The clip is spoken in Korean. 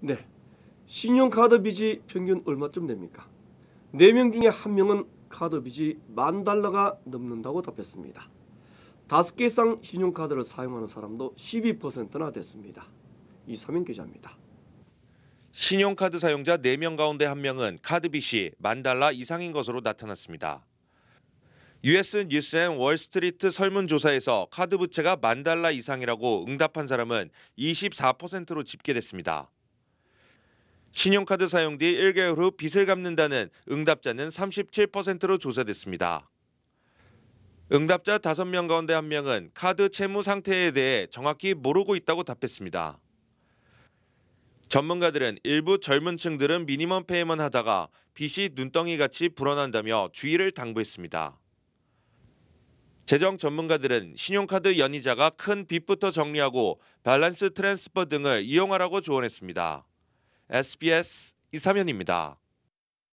네. 신용카드 빚이 평균 얼마쯤 됩니까? 4명 중에 1명은 카드 빚이 만 달러가 넘는다고 답했습니다. 다섯 개 이상 신용카드를 사용하는 사람도 12%나 됐습니다. 이사명 기자입니다. 신용카드 사용자 4명 가운데 1명은 카드 빚이 만 달러 이상인 것으로 나타났습니다. US News and World Report 설문조사에서 카드 부채가 만 달러 이상이라고 응답한 사람은 24%로 집계됐습니다. 신용카드 사용 뒤 1개월 후 빚을 갚는다는 응답자는 37%로 조사됐습니다. 응답자 5명 가운데 1명은 카드 채무 상태에 대해 정확히 모르고 있다고 답했습니다. 전문가들은 일부 젊은 층들은 minimum payment 하다가 빚이 눈덩이 같이 불어난다며 주의를 당부했습니다. 재정 전문가들은 신용카드 연이자가 큰 빚부터 정리하고 balance transfer 등을 이용하라고 조언했습니다. SBS 이사면입니다.